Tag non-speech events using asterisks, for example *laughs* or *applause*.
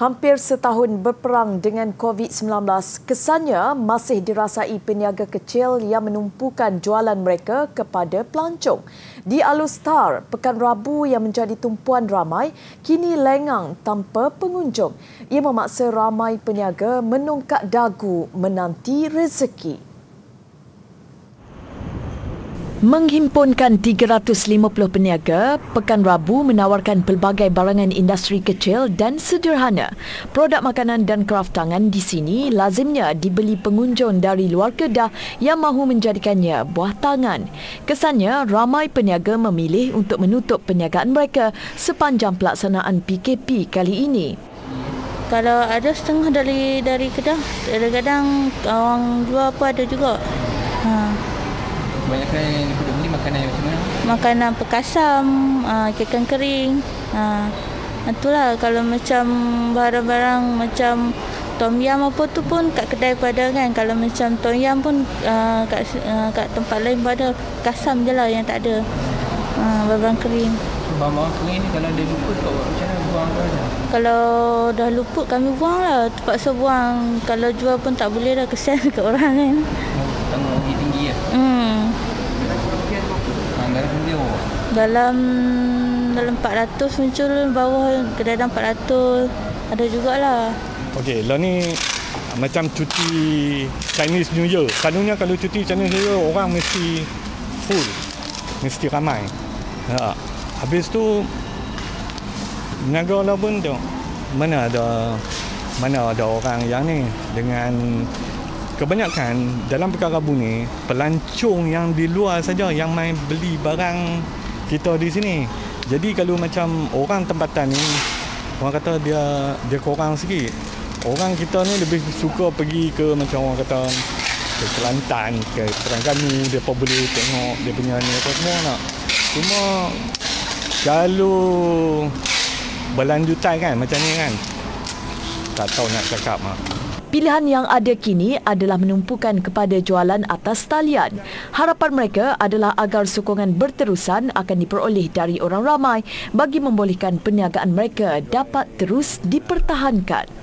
Hampir setahun berperang dengan COVID-19, kesannya masih dirasai peniaga kecil yang menumpukan jualan mereka kepada pelancong. Di Alustar, Pekan Rabu yang menjadi tumpuan ramai, kini lengang tanpa pengunjung. Ia memaksa ramai peniaga menungkak dagu menanti rezeki. Menghimpunkan 350 peniaga, Pekan Rabu menawarkan pelbagai barangan industri kecil dan sederhana. Produk makanan dan kraft tangan di sini lazimnya dibeli pengunjung dari luar kedah yang mahu menjadikannya buah tangan. Kesannya, ramai peniaga memilih untuk menutup perniagaan mereka sepanjang pelaksanaan PKP kali ini. Kalau ada setengah dari dari kedah, kadang-kadang orang jual apa ada juga. Ha kebanyakan yang duduk beli makanan yang macam mana? Makanan pekasam, uh, ikan kering. Uh, itulah kalau macam barang-barang macam tom yam apa tu pun kat kedai pada kan. Kalau macam tom yam pun uh, kat, uh, kat tempat lain pada kasam je lah yang tak ada. Uh, barang kering. Barang-barang kering ni kalau dia luput kat macam mana buang ke? Kalau dah luput kami buang lah. Terpaksa buang. Kalau jual pun tak boleh dah kesian *laughs* kat orang kan. Oh, tanggung tinggi ya? Dalam dalam 400 muncul bawah kadang-kadang 400 ada jugalah. Okey lah ni macam cuti Chinese New Year. Selalunya kalau cuti Chinese New Year orang mesti full mesti ramai. Ha. habis tu Niaga lah pun tu mana ada mana ada orang yang ni. Dengan kebanyakan dalam perkara bunyi pelancong yang di luar saja yang main beli barang kita di sini. Jadi kalau macam orang tempatan ni orang kata dia dia kurang sikit. Orang kita ni lebih suka pergi ke macam orang kata ke Kelantan, ke Terengganu, dia pun boleh tengok dia punya ni apa semua nak. Cuma kalau berlanjutan kan macam ni kan tak tahu nak cakap mah. Pilihan yang ada kini adalah menumpukan kepada jualan atas talian. Harapan mereka adalah agar sokongan berterusan akan diperoleh dari orang ramai bagi membolehkan perniagaan mereka dapat terus dipertahankan.